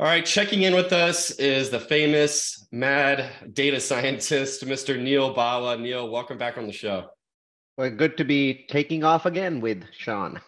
All right, checking in with us is the famous mad data scientist, Mr. Neil Bawa. Neil, welcome back on the show. Well, good to be taking off again with Sean.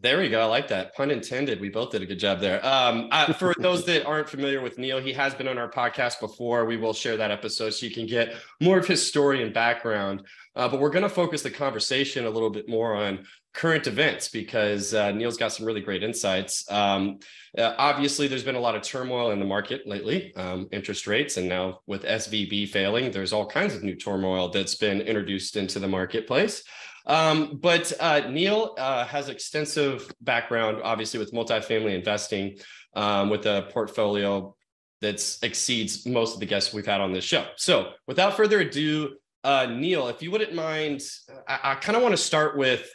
There we go. I like that. Pun intended. We both did a good job there. Um, uh, for those that aren't familiar with Neil, he has been on our podcast before. We will share that episode so you can get more of his story and background. Uh, but we're going to focus the conversation a little bit more on current events because uh, Neil's got some really great insights. Um, uh, obviously, there's been a lot of turmoil in the market lately, um, interest rates, and now with SVB failing, there's all kinds of new turmoil that's been introduced into the marketplace. Um, but uh, Neil uh, has extensive background, obviously, with multifamily investing, um, with a portfolio that exceeds most of the guests we've had on this show. So, without further ado, uh, Neil, if you wouldn't mind, I, I kind of want to start with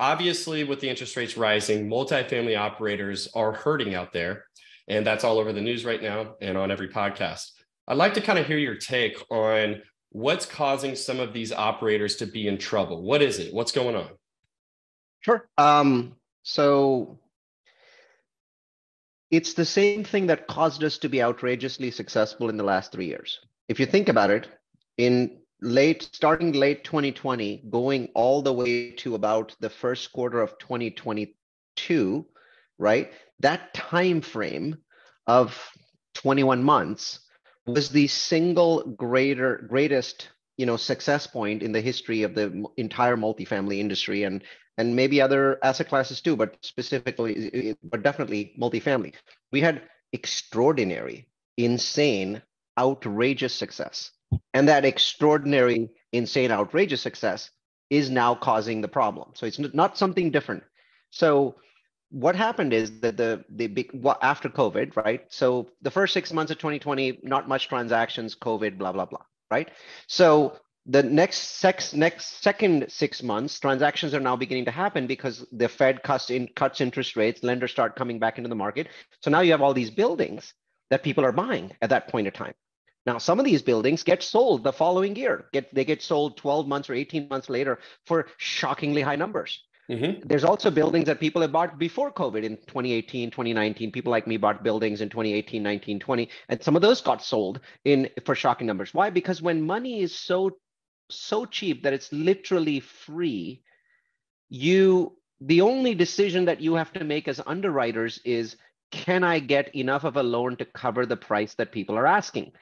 obviously, with the interest rates rising, multifamily operators are hurting out there. And that's all over the news right now and on every podcast. I'd like to kind of hear your take on what's causing some of these operators to be in trouble. What is it? What's going on? Sure. Um, so it's the same thing that caused us to be outrageously successful in the last three years. If you think about it, in late starting late 2020 going all the way to about the first quarter of 2022 right? That time frame of 21 months was the single greater greatest you know success point in the history of the entire multifamily industry and and maybe other asset classes too but specifically but definitely multifamily. We had extraordinary insane outrageous success and that extraordinary, insane, outrageous success is now causing the problem. So it's not something different. So what happened is that the the big after COVID, right? So the first six months of 2020, not much transactions, COVID, blah blah blah, right? So the next sex next second six months, transactions are now beginning to happen because the Fed cuts in cuts interest rates, lenders start coming back into the market. So now you have all these buildings that people are buying at that point of time. Now, some of these buildings get sold the following year. Get they get sold 12 months or 18 months later for shockingly high numbers. Mm-hmm. There's also buildings that people have bought before COVID in 2018, 2019. People like me bought buildings in 2018, 19, 20, and some of those got sold in for shocking numbers. Why? Because when money is so so cheap that it's literally free, you the only decision that you have to make as underwriters is can I get enough of a loan to cover the price that people are asking?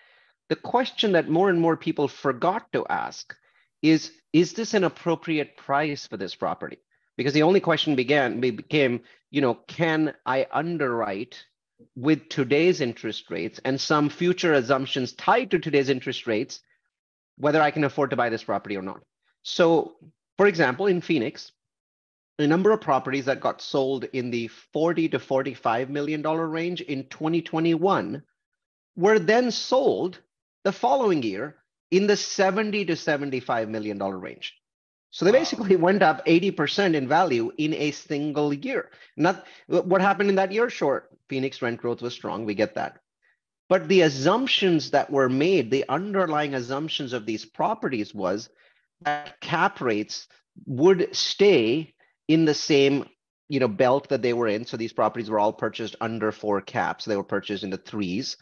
The question that more and more people forgot to ask is is this an appropriate price for this property? Because the only question began became you know can i underwrite with today's interest rates and some future assumptions tied to today's interest rates whether i can afford to buy this property or not? So for example in phoenix a number of properties that got sold in the 40 to 45 million dollar range in 2021 were then sold the following year in the 70 to 75 million dollar range. So they basically went up 80% in value in a single year. Not what happened in that year, short. Phoenix rent growth was strong. We get that. But the assumptions that were made, the underlying assumptions of these properties was that cap rates would stay in the same you know belt that they were in. So these properties were all purchased under four caps. They were purchased in the threes.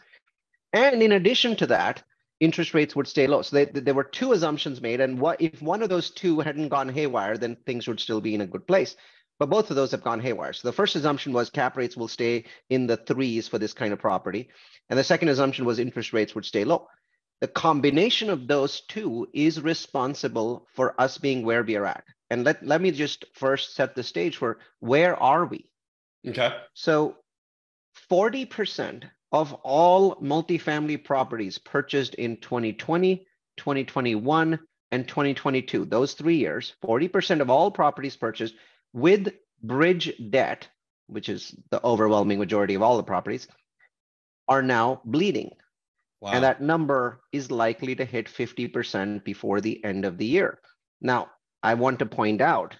And in addition to that, interest rates would stay low. So they, there were two assumptions made, and what if one of those two hadn't gone haywire, then things would still be in a good place. But both of those have gone haywire. So the first assumption was cap rates will stay in the threes for this kind of property, and the second assumption was interest rates would stay low. The combination of those two is responsible for us being where we are at. And let, let me just first set the stage for where are we? Okay. So 40% of all multifamily properties purchased in 2020, 2021, and 2022, those three years, 40% of all properties purchased with bridge debt, which is the overwhelming majority of all the properties, are now bleeding. Wow. And that number is likely to hit 50% before the end of the year. Now, I want to point out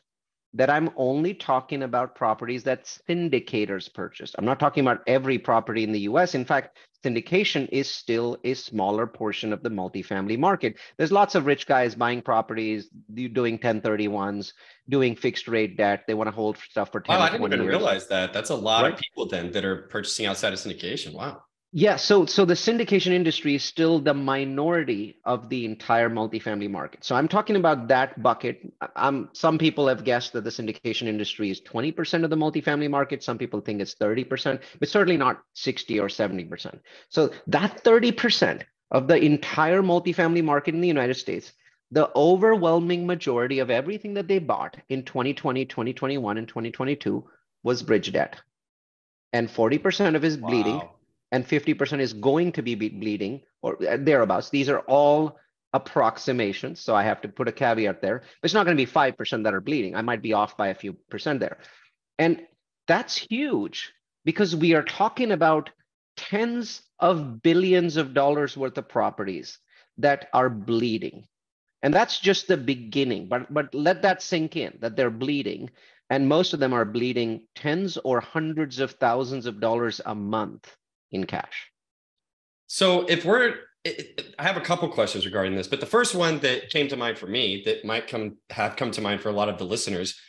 that I'm only talking about properties that syndicators purchased. I'm not talking about every property in the US. In fact, syndication is still a smaller portion of the multifamily market. There's lots of rich guys buying properties, doing 1031s, doing fixed rate debt. They want to hold stuff for 10 Wow, I didn't even years. realize that. That's a lot Right. of people then that are purchasing outside of syndication. Wow. Yeah, so so the syndication industry is still the minority of the entire multifamily market. So I'm talking about that bucket. Um, some people have guessed that the syndication industry is 20% of the multifamily market. Some people think it's 30%, but certainly not 60 or 70%. So that 30% of the entire multifamily market in the United States, the overwhelming majority of everything that they bought in 2020, 2021, and 2022 was bridge debt. And 40% of it is bleeding Wow. And 50% is going to be bleeding or uh, thereabouts. These are all approximations. So I have to put a caveat there. It's not going to be 5% that are bleeding. I might be off by a few percent there. And that's huge because we are talking about tens of billions of dollars worth of properties that are bleeding. And that's just the beginning, but but let that sink in that they're bleeding and most of them are bleeding tens or hundreds of thousands of dollars a month in cash. So if we're, I have a couple questions regarding this, but the first one that came to mind for me that might come have come to mind for a lot of the listeners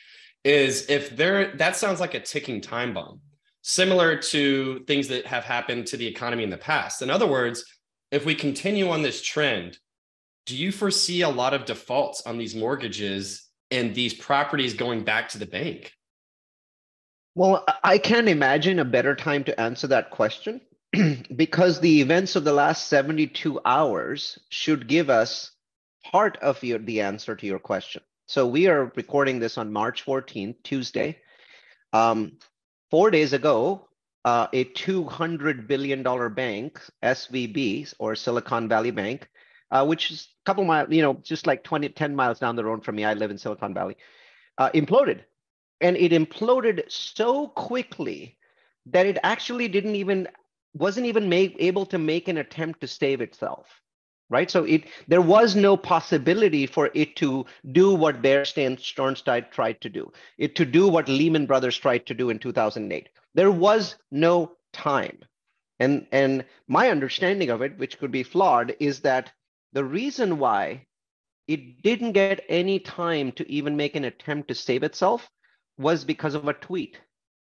is if there that sounds like a ticking time bomb, similar to things that have happened to the economy in the past. In other words, if we continue on this trend, do you foresee a lot of defaults on these mortgages and these properties going back to the bank? Well, I can't imagine a better time to answer that question because the events of the last 72 hours should give us part of your, the answer to your question. So we are recording this on March 14th, Tuesday. Um, four days ago, uh, a $200 billion bank, SVB or Silicon Valley Bank, uh, which is a couple miles, you know, just like 20, 10 miles down the road from me. I live in Silicon Valley, uh, imploded. And it imploded so quickly that it actually didn't even, wasn't even make, able to make an attempt to save itself. Right. So it there was no possibility for it to do what Bear Sternstein tried to do, it to do what Lehman Brothers tried to do in 2008. There was no time. And, and my understanding of it, which could be flawed, is that the reason why it didn't get any time to even make an attempt to save itself was because of a tweet.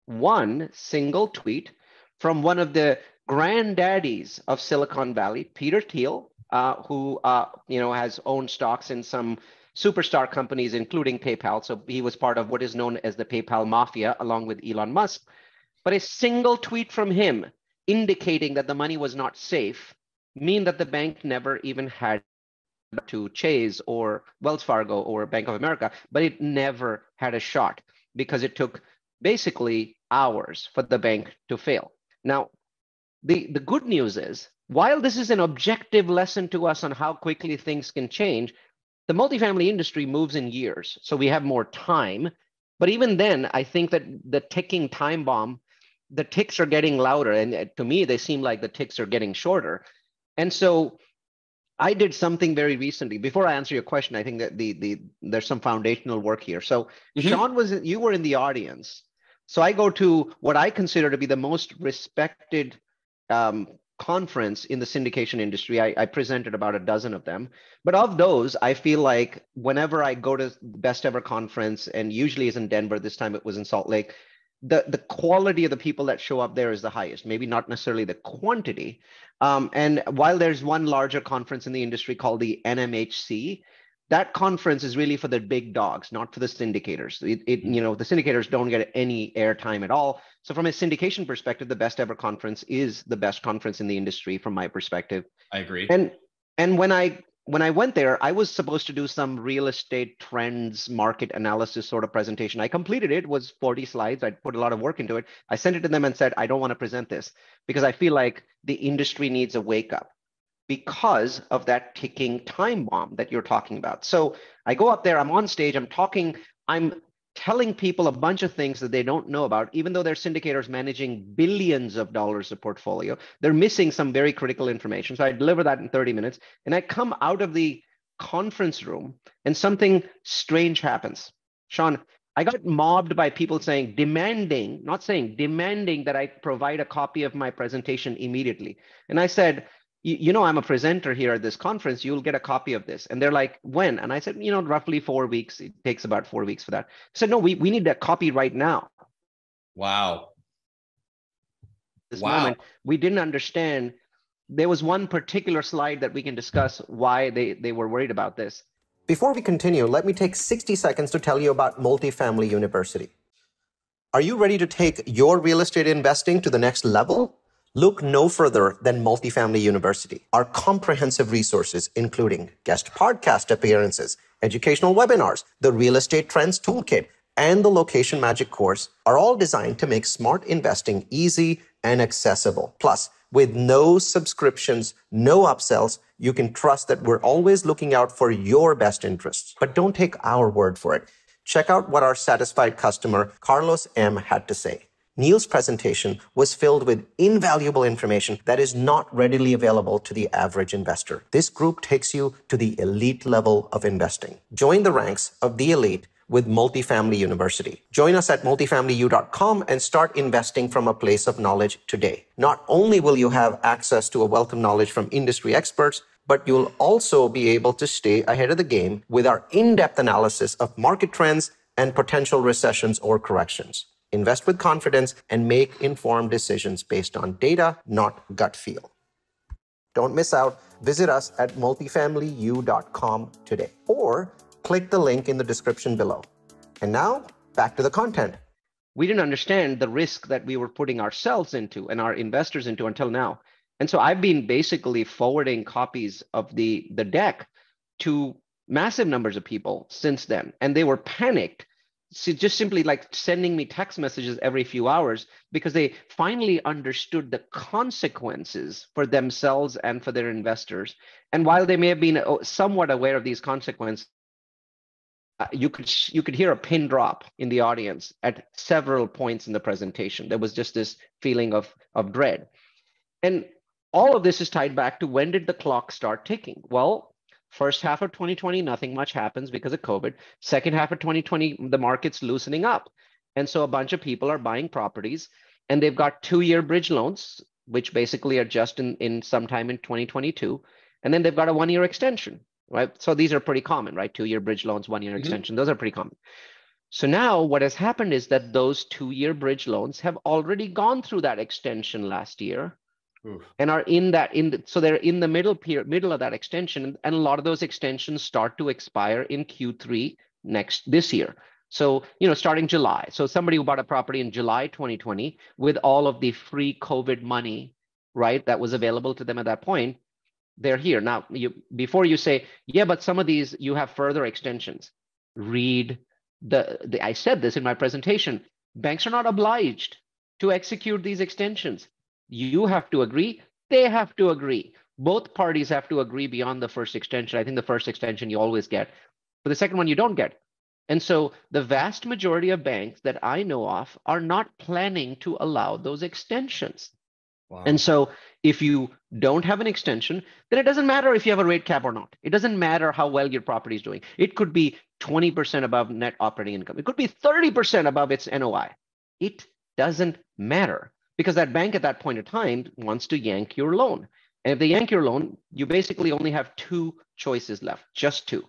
One single tweet from one of the granddaddies of Silicon Valley, Peter Thiel, uh, who uh, you know has owned stocks in some superstar companies, including PayPal. So he was part of what is known as the PayPal mafia, along with Elon Musk. But a single tweet from him indicating that the money was not safe mean that the bank never even had to Chase or Wells Fargo or Bank of America, but it never had a shot because it took basically hours for the bank to fail. Now, the, the good news is, while this is an objective lesson to us on how quickly things can change, the multifamily industry moves in years. So we have more time. But even then, I think that the ticking time bomb, the ticks are getting louder. And uh, to me, they seem like the ticks are getting shorter. And so I did something very recently. Before I answer your question, I think that the the there's some foundational work here. So Mhm. Sean was you were in the audience. So I go to what I consider to be the most respected um, conference in the syndication industry. I, I presented about a dozen of them. But of those, I feel like whenever I go to the best ever conference, and usually is in Denver, this time it was in Salt Lake, the, the quality of the people that show up there is the highest, maybe not necessarily the quantity. Um, and while there's one larger conference in the industry called the NMHC, that conference is really for the big dogs, not for the syndicators. It, it, mm-hmm. you know, the syndicators don't get any airtime at all. So from a syndication perspective, the best ever conference is the best conference in the industry from my perspective. I agree. And and when I when I went there, I was supposed to do some real estate trends, market analysis sort of presentation. I completed it, it was 40 slides. I put a lot of work into it. I sent it to them and said, I don't want to present this because I feel like the industry needs a wake up because of that ticking time bomb that you're talking about. So I go up there, I'm on stage, I'm talking, I'm telling people a bunch of things that they don't know about, even though they're syndicators managing billions of dollars of portfolio. They're missing some very critical information. So I deliver that in 30 minutes and I come out of the conference room and something strange happens. Sean, I got mobbed by people saying, demanding, not saying, demanding that I provide a copy of my presentation immediately. And I said, you know, I'm a presenter here at this conference. You'll get a copy of this. And they're like, when? And I said, you know, roughly four weeks. It takes about four weeks for that. I said, no, we, we need a copy right now. Wow. This wow. moment, we didn't understand. There was one particular slide that we can discuss why they, they were worried about this. Before we continue, let me take 60 seconds to tell you about Multifamily University. Are you ready to take your real estate investing to the next level? Look no further than Multifamily University. Our comprehensive resources, including guest podcast appearances, educational webinars, the Real Estate Trends Toolkit, and the Location Magic course, are all designed to make smart investing easy and accessible. Plus, with no subscriptions, no upsells, you can trust that we're always looking out for your best interests. But don't take our word for it. Check out what our satisfied customer, Carlos M., had to say. Neil's presentation was filled with invaluable information that is not readily available to the average investor. This group takes you to the elite level of investing. Join the ranks of the elite with Multifamily University. Join us at multifamilyu.com and start investing from a place of knowledge today. Not only will you have access to a wealth of knowledge from industry experts, but you'll also be able to stay ahead of the game with our in-depth analysis of market trends and potential recessions or corrections. Invest with confidence and make informed decisions based on data, not gut feel. Don't miss out. Visit us at multifamilyu.com today or click the link in the description below. And now, back to the content. We didn't understand the risk that we were putting ourselves into and our investors into until now. And so I've been basically forwarding copies of the, the deck to massive numbers of people since then. And they were panicked so just simply like sending me text messages every few hours because they finally understood the consequences for themselves and for their investors. And while they may have been uh, somewhat aware of these consequences, uh, you could you could hear a pin drop in the audience at several points in the presentation. There was just this feeling of of dread, and all of this is tied back to when did the clock start ticking? Well, First half of 2020, nothing much happens because of COVID. Second half of 2020, the market's loosening up. And so a bunch of people are buying properties and they've got two year bridge loans, which basically are just in, in sometime in 2022. And then they've got a one year extension, right? So these are pretty common, right? Two year bridge loans, one year mm-hmm. extension, those are pretty common. So now what has happened is that those two year bridge loans have already gone through that extension last year Oof. and are in that in the, so they're in the middle period middle of that extension and a lot of those extensions start to expire in q3 next this year. So you know starting july. So somebody who bought a property in july 2020 with all of the free covid money right that was available to them at that point they're here. Now you before you say yeah but some of these you have further extensions. Read the, the i said this in my presentation. Banks are not obliged to execute these extensions you have to agree, they have to agree. Both parties have to agree beyond the first extension. I think the first extension you always get, but the second one you don't get. And so the vast majority of banks that I know of are not planning to allow those extensions. Wow. And so if you don't have an extension, then it doesn't matter if you have a rate cap or not. It doesn't matter how well your property is doing. It could be 20% above net operating income. It could be 30% above its NOI. It doesn't matter because that bank at that point in time wants to yank your loan. And if they yank your loan, you basically only have two choices left, just two.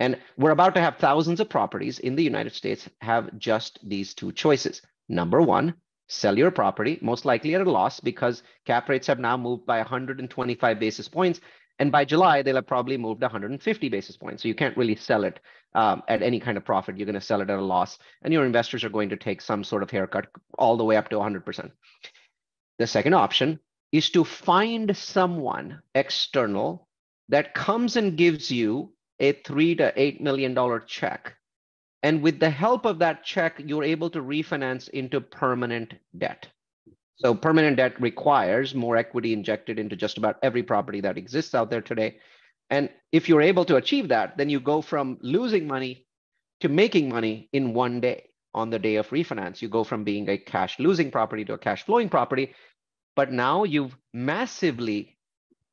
And we're about to have thousands of properties in the United States have just these two choices. Number one, sell your property, most likely at a loss because cap rates have now moved by 125 basis points. And by July, they'll have probably moved 150 basis points. So you can't really sell it um, at any kind of profit. You're going to sell it at a loss, and your investors are going to take some sort of haircut all the way up to 100%. The second option is to find someone external that comes and gives you a three to eight million dollar check. And with the help of that check, you're able to refinance into permanent debt. So permanent debt requires more equity injected into just about every property that exists out there today. And if you're able to achieve that, then you go from losing money to making money in one day on the day of refinance. You go from being a cash losing property to a cash flowing property, but now you've massively,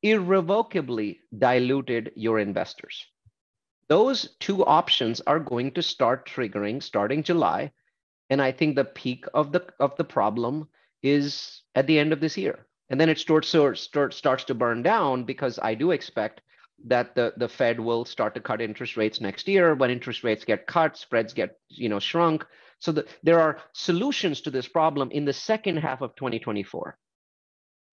irrevocably diluted your investors. those two options are going to start triggering starting July. And I think the peak of the of the problem is at the end of this year. And then it starts, start, starts to burn down because I do expect that the, the Fed will start to cut interest rates next year. When interest rates get cut, spreads get you know shrunk. So the, there are solutions to this problem in the second half of 2024,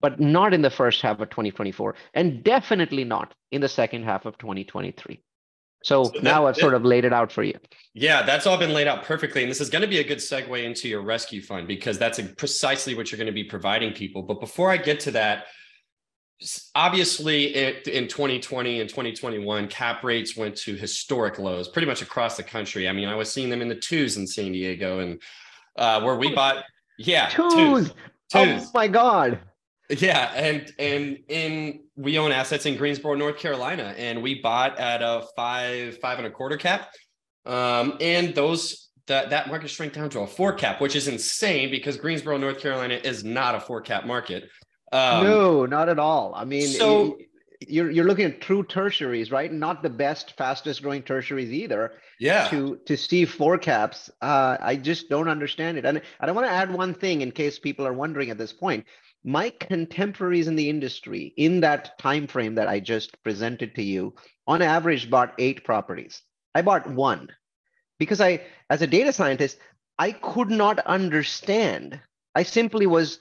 but not in the first half of 2024, and definitely not in the second half of 2023. So, so that, now I've sort of laid it out for you. Yeah, that's all been laid out perfectly. And this is going to be a good segue into your rescue fund because that's precisely what you're going to be providing people. But before I get to that, obviously in 2020 and 2021 cap rates went to historic lows pretty much across the country i mean i was seeing them in the twos in san diego and uh, where we bought yeah twos. twos. oh my god yeah and and in we own assets in greensboro north carolina and we bought at a five five and a quarter cap um, and those that that market shrank down to a four cap which is insane because greensboro north carolina is not a four cap market um, no, not at all. I mean, so you're you're looking at true tertiaries, right? Not the best, fastest growing tertiaries either. Yeah. To to see four caps, uh, I just don't understand it. And, and I want to add one thing in case people are wondering at this point. My contemporaries in the industry in that time frame that I just presented to you, on average, bought eight properties. I bought one because I, as a data scientist, I could not understand. I simply was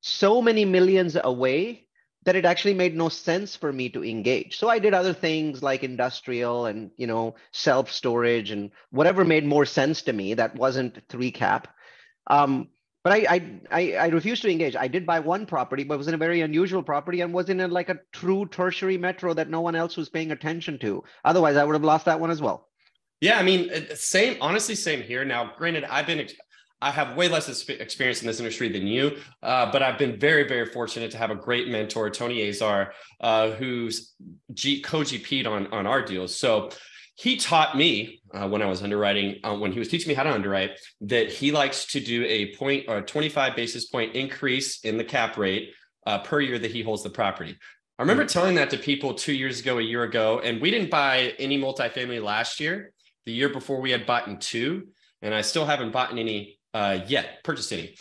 so many millions away that it actually made no sense for me to engage. So I did other things like industrial and you know self storage and whatever made more sense to me that wasn't three cap. Um, but I, I, I I refused to engage. I did buy one property, but it was in a very unusual property and was in a, like a true tertiary metro that no one else was paying attention to. Otherwise, I would have lost that one as well. Yeah, I mean, same. Honestly, same here. Now, granted, I've been I have way less experience in this industry than you, uh, but I've been very, very fortunate to have a great mentor, Tony Azar, uh, who's G- co-GP'd on, on our deals. So he taught me uh, when I was underwriting, uh, when he was teaching me how to underwrite, that he likes to do a point or a 25 basis point increase in the cap rate uh, per year that he holds the property. I remember hmm. telling that to people two years ago, a year ago, and we didn't buy any multifamily last year. The year before we had bought in two, and I still haven't bought in any uh, yet, purchased any.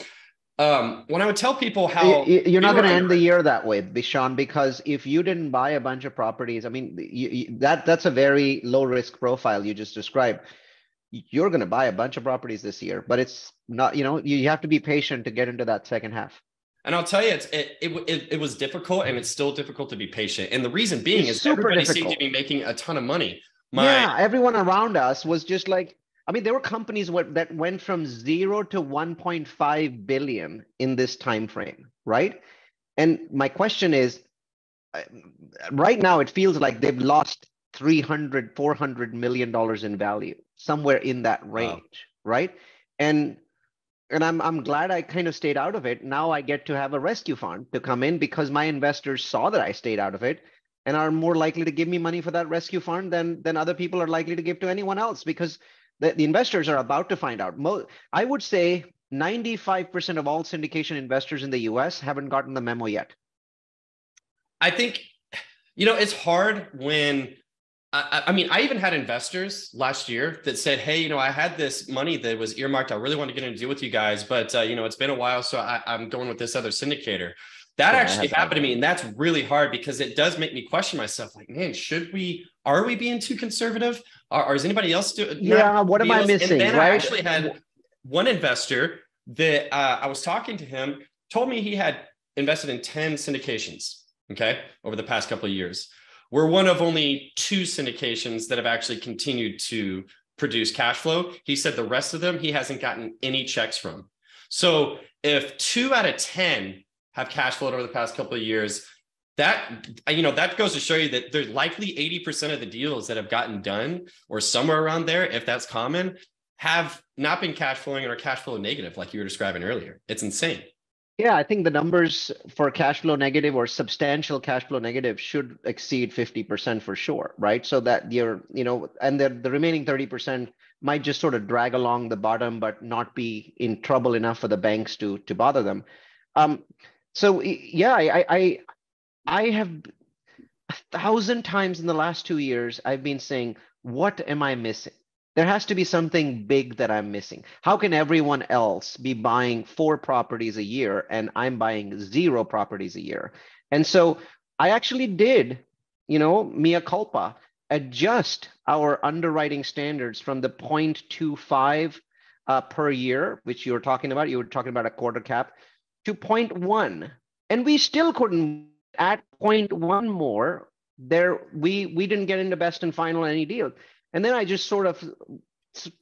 Um, when I would tell people how you're not going to end the year that way, Bishan, because if you didn't buy a bunch of properties, I mean, you, you, that that's a very low risk profile you just described. You're going to buy a bunch of properties this year, but it's not. You know, you have to be patient to get into that second half. And I'll tell you, it's, it, it, it, it was difficult and it's still difficult to be patient. And the reason being it's is everybody difficult. seemed to be making a ton of money. My, yeah, everyone around us was just like, I mean, there were companies that went from zero to 1.5 billion in this time frame, right? And my question is, right now it feels like they've lost 300, 400 million dollars in value, somewhere in that range, wow. right? And and I'm I'm glad I kind of stayed out of it. Now I get to have a rescue fund to come in because my investors saw that I stayed out of it and are more likely to give me money for that rescue fund than than other people are likely to give to anyone else because the, the investors are about to find out. Mo- I would say 95% of all syndication investors in the US haven't gotten the memo yet. I think, you know, it's hard when, I, I, mean, I even had investors last year that said, Hey, you know, I had this money that was earmarked. I really want to get in a deal with you guys, but, uh, you know, it's been a while. So I, I'm going with this other syndicator. That yeah, actually happened to me. And that's really hard because it does make me question myself like, man, should we, are we being too conservative? Or, or is anybody else doing? Yeah. What am I missing? And then right? I actually had one investor that uh, I was talking to him, told me he had invested in 10 syndications, okay, over the past couple of years. We're one of only two syndications that have actually continued to produce cash flow. He said the rest of them he hasn't gotten any checks from. So if two out of 10 have cash flowed over the past couple of years that you know that goes to show you that there's likely 80% of the deals that have gotten done or somewhere around there if that's common have not been cash flowing or cash flow negative like you were describing earlier. It's insane. Yeah i think the numbers for cash flow negative or substantial cash flow negative should exceed 50% for sure right? So that you're you know and the, the remaining 30% might just sort of drag along the bottom but not be in trouble enough for the banks to to bother them. Um, so yeah, I, I I have a thousand times in the last two years I've been saying, what am I missing? There has to be something big that I'm missing. How can everyone else be buying four properties a year and I'm buying zero properties a year? And so I actually did, you know, mea culpa, adjust our underwriting standards from the 0.25 uh, per year, which you were talking about. You were talking about a quarter cap to 0.1. And we still couldn't at 0.1 more. There we we didn't get into best and final any deal. And then i just sort of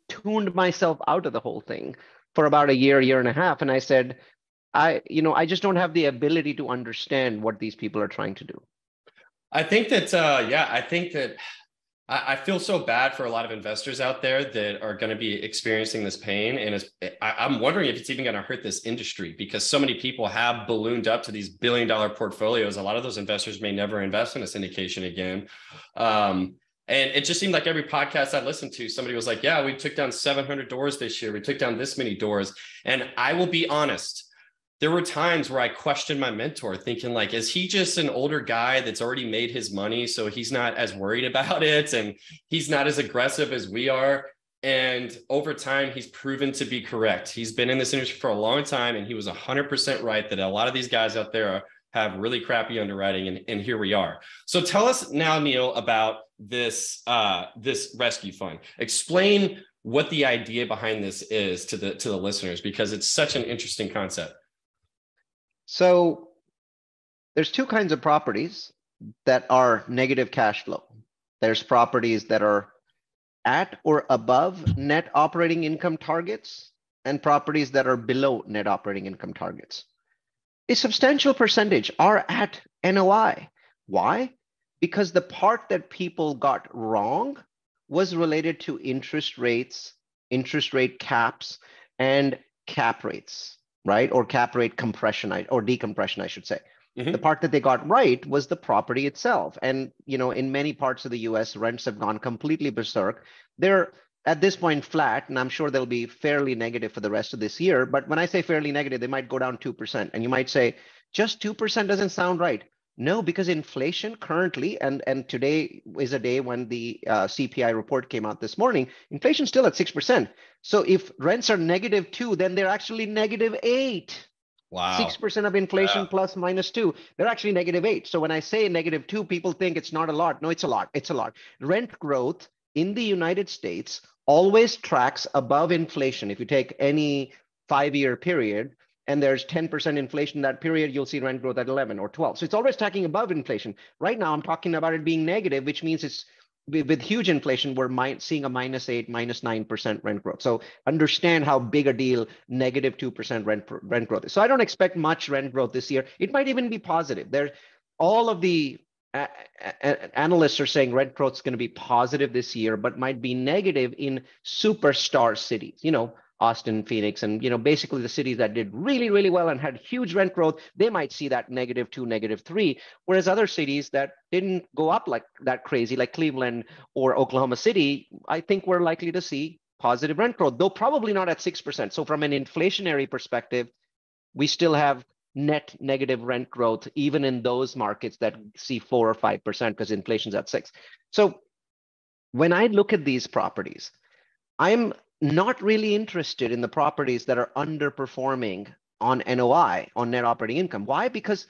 tuned myself out of the whole thing for about a year year and a half. And i said i you know i just don't have the ability to understand what these people are trying to do. I think that uh yeah i think that I, feel so bad for a lot of investors out there that are going to be experiencing this pain. And I, I'm wondering if it's even going to hurt this industry because so many people have ballooned up to these billion dollar portfolios. A lot of those investors may never invest in a syndication again. Um, and it just seemed like every podcast I listened to, somebody was like, Yeah, we took down 700 doors this year. We took down this many doors. And I will be honest, there were times where I questioned my mentor, thinking like, is he just an older guy that's already made his money, so he's not as worried about it, and he's not as aggressive as we are. And over time, he's proven to be correct. He's been in this industry for a long time, and he was 100% right that a lot of these guys out there are, have really crappy underwriting, and, and here we are. So tell us now, Neil, about this uh, this rescue fund. Explain what the idea behind this is to the to the listeners because it's such an interesting concept. So there's two kinds of properties that are negative cash flow. There's properties that are at or above net operating income targets and properties that are below net operating income targets. A substantial percentage are at NOI. Why? Because the part that people got wrong was related to interest rates, interest rate caps, and cap rates right? Or cap rate compression or decompression, I should say. Mm-hmm. The part that they got right was the property itself. And you know, in many parts of the US, rents have gone completely berserk. They're at this point flat, and I'm sure they'll be fairly negative for the rest of this year. But when I say fairly negative, they might go down 2%. And you might say, just 2% doesn't sound right. No, because inflation currently, and, and today is a day when the uh, CPI report came out this morning, inflation's still at 6%. So if rents are negative two, then they're actually negative eight. Wow. 6% of inflation yeah. plus minus two. They're actually negative eight. So when I say negative two, people think it's not a lot. No, it's a lot. It's a lot. Rent growth in the United States always tracks above inflation. If you take any five year period, and there's 10% inflation in that period, you'll see rent growth at 11 or 12. So it's always tracking above inflation. Right now, I'm talking about it being negative, which means it's with huge inflation, we're seeing a minus eight, minus 9% rent growth. So understand how big a deal negative 2% rent, rent growth is. So I don't expect much rent growth this year. It might even be positive. There, all of the analysts are saying rent growth is going to be positive this year, but might be negative in superstar cities. You know, Austin, Phoenix, and you know, basically the cities that did really, really well and had huge rent growth, they might see that negative two, negative three. Whereas other cities that didn't go up like that crazy, like Cleveland or Oklahoma City, I think we're likely to see positive rent growth, though probably not at six percent. So from an inflationary perspective, we still have net negative rent growth even in those markets that see four or five percent because inflation's at six. So when I look at these properties, I'm not really interested in the properties that are underperforming on NOI, on net operating income. Why? Because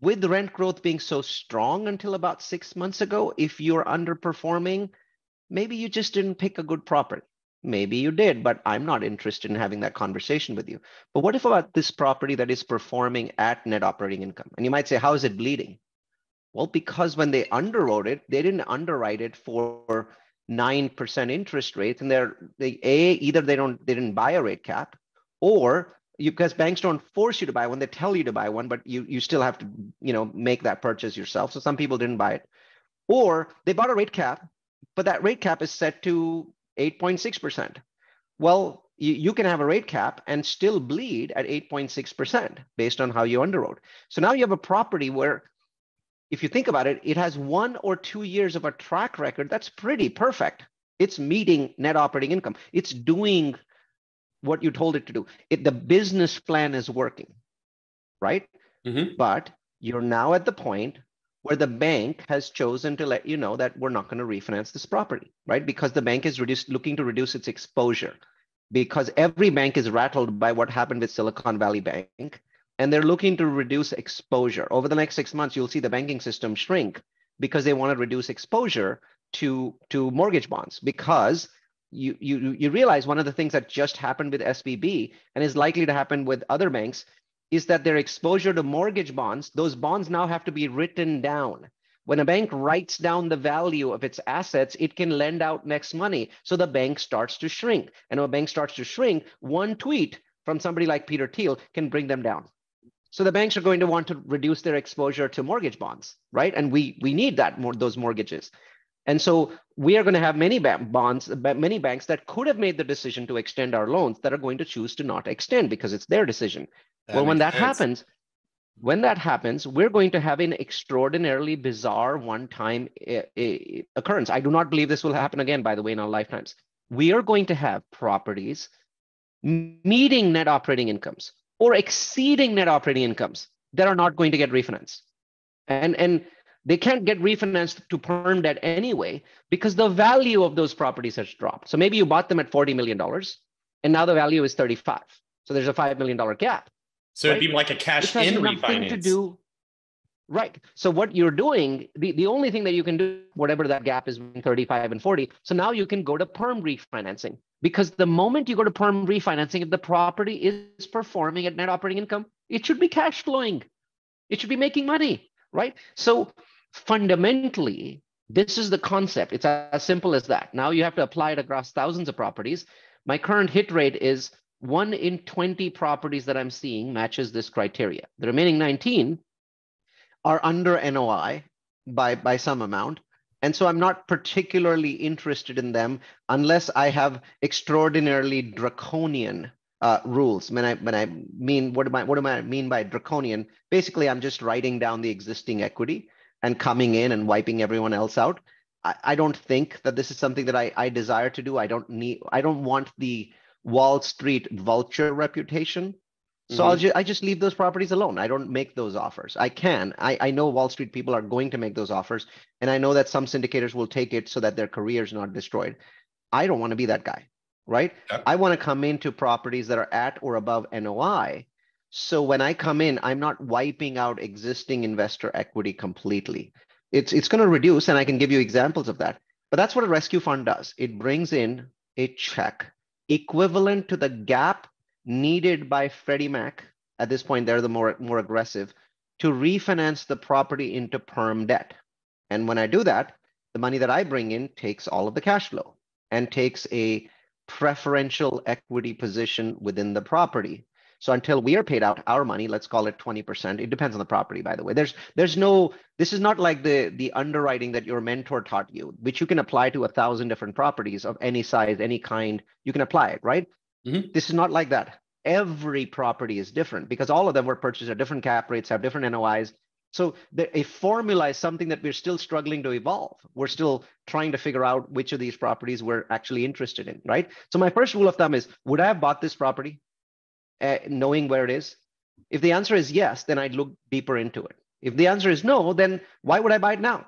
with rent growth being so strong until about six months ago, if you're underperforming, maybe you just didn't pick a good property. Maybe you did, but I'm not interested in having that conversation with you. But what if about this property that is performing at net operating income? And you might say, how is it bleeding? Well, because when they underwrote it, they didn't underwrite it for 9% interest rate and they're they a either they don't they didn't buy a rate cap or you because banks don't force you to buy one they tell you to buy one but you you still have to you know make that purchase yourself. So some people didn't buy it. Or they bought a rate cap but that rate cap is set to 8.6% well you, you can have a rate cap and still bleed at 8.6% based on how you underwrote. So now you have a property where if you think about it, it has one or two years of a track record that's pretty perfect. It's meeting net operating income. It's doing what you told it to do. It, the business plan is working, right? Mm-hmm. But you're now at the point where the bank has chosen to let you know that we're not going to refinance this property, right? Because the bank is reduced, looking to reduce its exposure. Because every bank is rattled by what happened with Silicon Valley Bank, and they're looking to reduce exposure. Over the next six months, you'll see the banking system shrink because they want to reduce exposure to, to mortgage bonds because you, you, you realize one of the things that just happened with SVB and is likely to happen with other banks is that their exposure to mortgage bonds, those bonds now have to be written down. When a bank writes down the value of its assets, it can lend out next money. So the bank starts to shrink. And when a bank starts to shrink, one tweet from somebody like Peter Thiel can bring them down. So the banks are going to want to reduce their exposure to mortgage bonds, right? And we we need that more those mortgages. And so we are going to have many bonds, many banks that could have made the decision to extend our loans that are going to choose to not extend because it's their decision. That well, when that sense. happens, when that happens, we're going to have an extraordinarily bizarre one-time eh, eh, occurrence. I do not believe this will happen again, by the way, in our lifetimes. We are going to have properties meeting net operating incomes or exceeding net operating incomes that are not going to get refinanced. And, and they can't get refinanced to perm debt anyway because the value of those properties has dropped. So maybe you bought them at $40 million and now the value is 35. So there's a $5 million gap. So right? it'd be like a cash in refinance. To do, right. So what you're doing, the, the only thing that you can do, whatever that gap is between 35 and 40. So now you can go to perm refinancing because the moment you go to perm refinancing, if the property is performing at net operating income, it should be cash flowing. It should be making money, right? So fundamentally, this is the concept. It's as simple as that. Now you have to apply it across thousands of properties. My current hit rate is one in 20 properties that I'm seeing matches this criteria. The remaining 19 are under NOI by, by some amount. And so I'm not particularly interested in them unless I have extraordinarily draconian uh, rules. When I when I mean what do I what do I mean by draconian? Basically, I'm just writing down the existing equity and coming in and wiping everyone else out. I, I don't think that this is something that I, I desire to do. I don't need, I don't want the Wall Street vulture reputation. So mm-hmm. I'll ju- I just leave those properties alone. I don't make those offers. I can. I, I know Wall Street people are going to make those offers. And I know that some syndicators will take it so that their career is not destroyed. I don't want to be that guy, right? I want to come into properties that are at or above NOI so when I come in, I'm not wiping out existing investor equity completely. It's, it's going to reduce, and I can give you examples of that. But that's what a rescue fund does. It brings in a check equivalent to the gap needed by Freddie Mac. At this point, they're the more, more aggressive to refinance the property into perm debt. And when I do that, the money that I bring in takes all of the cash flow and takes a preferential equity position within the property so until we are paid out our money, let's call it 20%. It depends on the property, by the way. There's there's no, this is not like the the underwriting that your mentor taught you, which you can apply to a thousand different properties of any size, any kind. You can apply it, right? Mm-hmm. This is not like that. Every property is different because all of them were purchased at different cap rates, have different NOIs. So the, a formula is something that we're still struggling to evolve. We're still trying to figure out which of these properties we're actually interested in, right? So my first rule of thumb is, would I have bought this property? uh, knowing where it is? If the answer is yes, then I'd look deeper into it. If the answer is no, then why would I buy it now?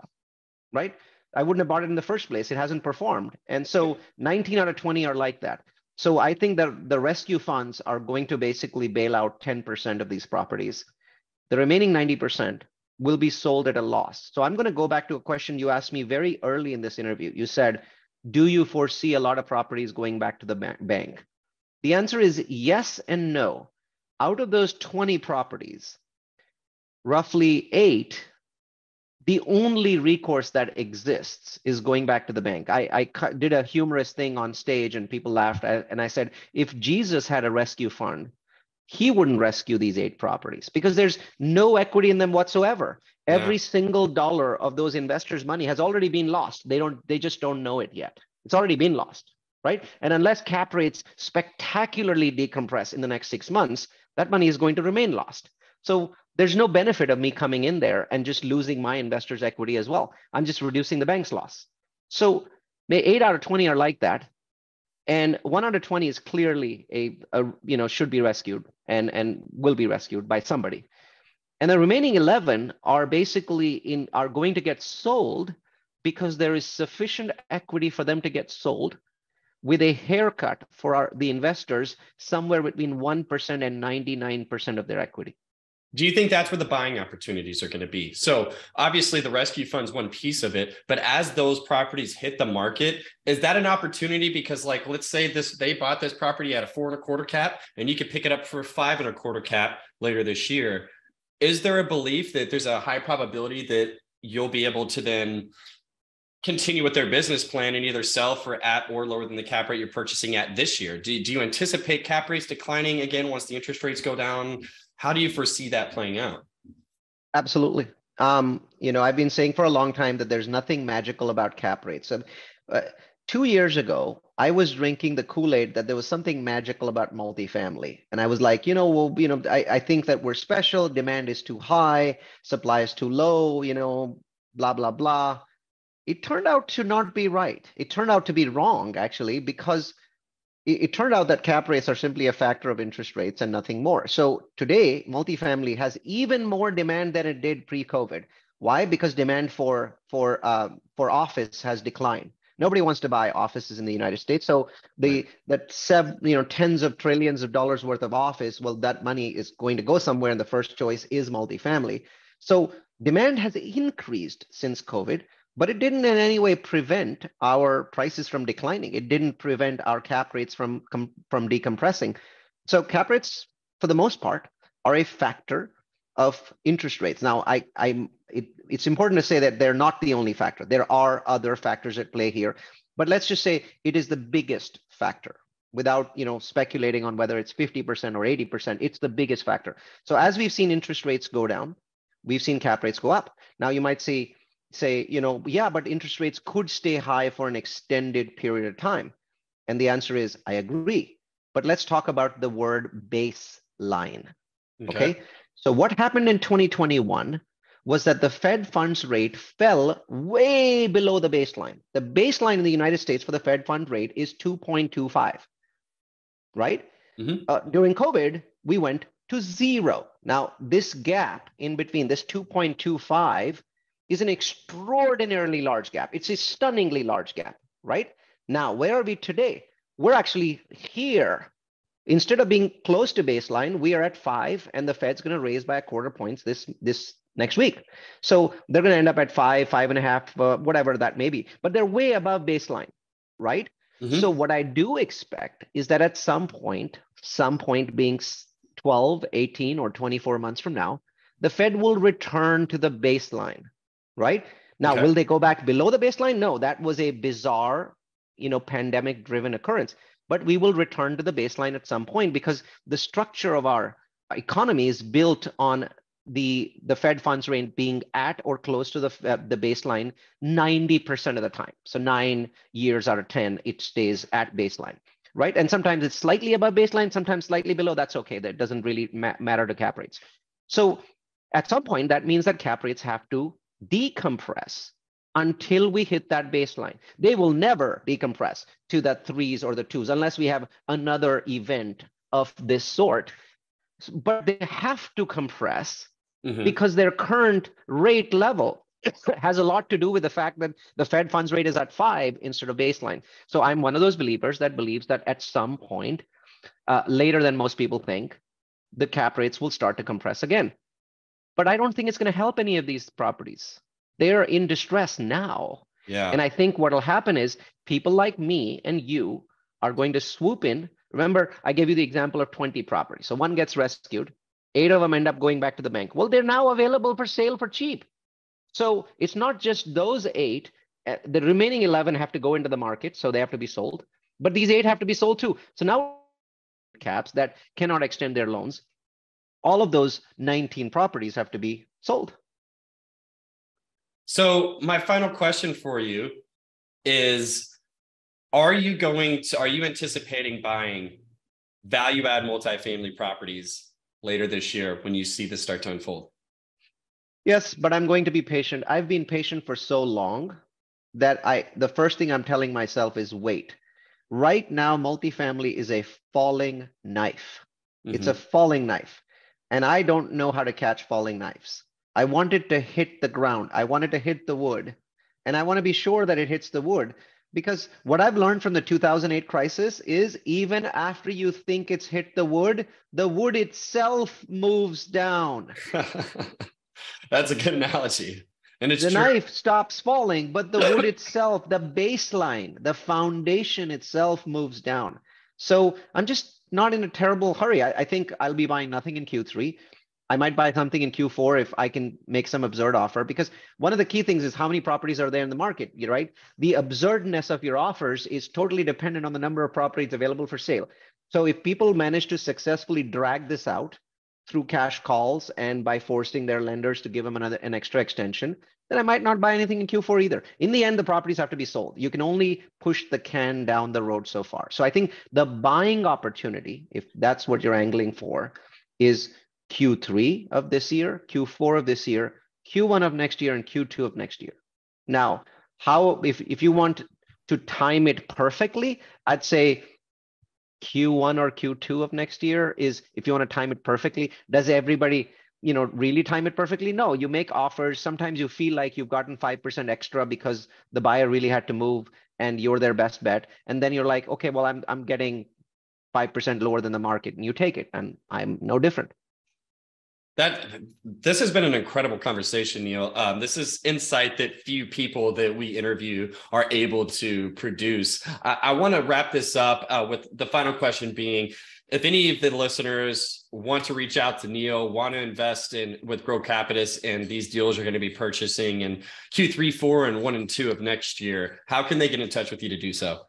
Right? I wouldn't have bought it in the first place. It hasn't performed. And so 19 out of 20 are like that. So I think that the rescue funds are going to basically bail out 10% of these properties. The remaining 90% will be sold at a loss. So I'm going to go back to a question you asked me very early in this interview. You said, do you foresee a lot of properties going back to the bank? The answer is yes and no. Out of those 20 properties, roughly eight, the only recourse that exists is going back to the bank. I, I did a humorous thing on stage and people laughed. And I said, if Jesus had a rescue fund, he wouldn't rescue these eight properties because there's no equity in them whatsoever. Yeah. Every single dollar of those investors' money has already been lost. They don't, they just don't know it yet. It's already been lost right? And unless cap rates spectacularly decompress in the next six months, that money is going to remain lost. So there's no benefit of me coming in there and just losing my investors' equity as well. I'm just reducing the bank's loss. So eight out of 20 are like that. And one out of 20 is clearly a, a you know, should be rescued and, and will be rescued by somebody. And the remaining 11 are basically in are going to get sold because there is sufficient equity for them to get sold with a haircut for our, the investors somewhere between 1% and 99% of their equity. Do you think that's where the buying opportunities are going to be? So obviously the rescue fund's one piece of it, but as those properties hit the market, is that an opportunity? Because like, let's say this, they bought this property at a four and a quarter cap and you could pick it up for a five and a quarter cap later this year. Is there a belief that there's a high probability that you'll be able to then continue with their business plan and either sell for at or lower than the cap rate you're purchasing at this year? Do, do you anticipate cap rates declining again once the interest rates go down? How do you foresee that playing out? Absolutely. Um, you know, I've been saying for a long time that there's nothing magical about cap rates. So, uh, two years ago, I was drinking the Kool-Aid that there was something magical about multifamily. And I was like, you know, well, you know, I, I think that we're special, demand is too high, supply is too low, you know, blah, blah, blah. It turned out to not be right. It turned out to be wrong, actually, because it, it turned out that cap rates are simply a factor of interest rates and nothing more. So today, multifamily has even more demand than it did pre-COVID. Why? Because demand for for uh, for office has declined. Nobody wants to buy offices in the United States. So the that seven, you know, tens of trillions of dollars worth of office, well, that money is going to go somewhere, and the first choice is multifamily. So demand has increased since COVID but it didn't in any way prevent our prices from declining. It didn't prevent our cap rates from, from decompressing. So cap rates, for the most part, are a factor of interest rates. Now, I, I, it, it's important to say that they're not the only factor. There are other factors at play here, but let's just say it is the biggest factor without you know speculating on whether it's 50% or 80% it's the biggest factor so as we've seen interest rates go down we've seen cap rates go up now you might see say, you know, yeah, but interest rates could stay high for an extended period of time. And the answer is, I agree. But let's talk about the word baseline. Okay. okay? So, what happened in 2021 was that the Fed funds rate fell way below the baseline. The baseline in the United States for the Fed fund rate is 2.25, right? Mm-hmm. Uh, during COVID, we went to zero. Now, this gap in between this 2.25 is an extraordinarily large gap. It's a stunningly large gap, right? Now, where are we today? We're actually here. Instead of being close to baseline, we are at five, and the Fed's going to raise by a quarter points this this next week. So they're going to end up at five, five and a half, uh, whatever that may be. But they're way above baseline, right? Mm-hmm. So what I do expect is that at some point, some point being 12, 18, or 24 months from now, the Fed will return to the baseline right? Now, okay. will they go back below the baseline? No, that was a bizarre, you know, pandemic driven occurrence. But we will return to the baseline at some point because the structure of our economy is built on the the Fed funds rate being at or close to the uh, the baseline 90% of the time. So 9 years out of 10 it stays at baseline, right? And sometimes it's slightly above baseline, sometimes slightly below, that's okay. That doesn't really ma- matter to cap rates. So at some point that means that cap rates have to decompress until we hit that baseline. They will never decompress to the threes or the twos unless we have another event of this sort. But they have to compress mm-hmm. because their current rate level has a lot to do with the fact that the Fed funds rate is at five instead of baseline. So I'm one of those believers that believes that at some point, uh, later than most people think, the cap rates will start to compress again but I don't think it's going to help any of these properties. They're in distress now. Yeah. And I think what will happen is people like me and you are going to swoop in. Remember, I gave you the example of 20 properties. So one gets rescued, eight of them end up going back to the bank. Well, they're now available for sale for cheap. So it's not just those eight. Uh, the remaining 11 have to go into the market, so they have to be sold. But these eight have to be sold too. So now caps that cannot extend their loans all of those 19 properties have to be sold. So my final question for you is are you going to are you anticipating buying value add multifamily properties later this year when you see this start to unfold? Yes, but I'm going to be patient. I've been patient for so long that I the first thing I'm telling myself is wait. Right now multifamily is a falling knife. Mm-hmm. It's a falling knife and I don't know how to catch falling knives. I want it to hit the ground. I want it to hit the wood. And I want to be sure that it hits the wood because what I've learned from the 2008 crisis is even after you think it's hit the wood, the wood itself moves down. That's a good analogy. And it's the true. knife stops falling, but the wood itself, the baseline, the foundation itself moves down. So I'm just not in a terrible hurry. I, I, think I'll be buying nothing in Q3. I might buy something in Q4 if I can make some absurd offer because one of the key things is how many properties are there in the market, right? The absurdness of your offers is totally dependent on the number of properties available for sale. So if people manage to successfully drag this out through cash calls and by forcing their lenders to give them another an extra extension, then I might not buy anything in Q4 either. In the end, the properties have to be sold. You can only push the can down the road so far. So I think the buying opportunity, if that's what you're angling for, is Q3 of this year, Q4 of this year, Q1 of next year, and Q2 of next year. Now, how if if you want to time it perfectly, I'd say Q1 or Q2 of next year is if you want to time it perfectly. Does everybody you know really time it perfectly? No you make offers. Sometimes you feel like you've gotten 5% extra because the buyer really had to move and you're their best bet. And then you're like okay well i'm i'm getting 5% lower than the market and you take it and i'm no different that this has been an incredible conversation neal um, this is insight that few people that we interview are able to produce i, I want to wrap this up uh, with the final question being if any of the listeners want to reach out to Neal, want to invest in with Grocapitus, and these deals are going to be purchasing in Q3, four, and one and two of next year, how can they get in touch with you to do so?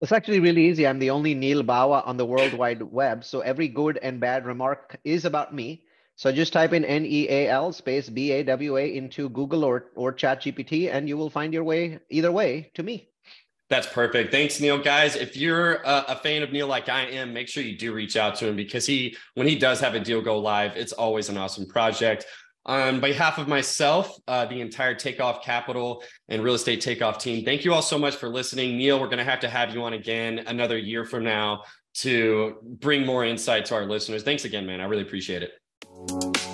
It's actually really easy. I'm the only Neal Bawa on the World Wide Web. So every good and bad remark is about me. So just type in N E A L space B A W A into Google or, or ChatGPT, and you will find your way either way to me. That's perfect. Thanks, Neal. Guys, if you're a, fan of Neal like I am, make sure you do reach out to him because he, when he does have a deal go live, it's always an awesome project. On behalf of myself, uh, the entire Takeoff Capital and Real Estate Takeoff team, thank you all so much for listening. Neal, we're going to have to have you on again another year from now to bring more insight to our listeners. Thanks again, man. I really appreciate it. Thank you.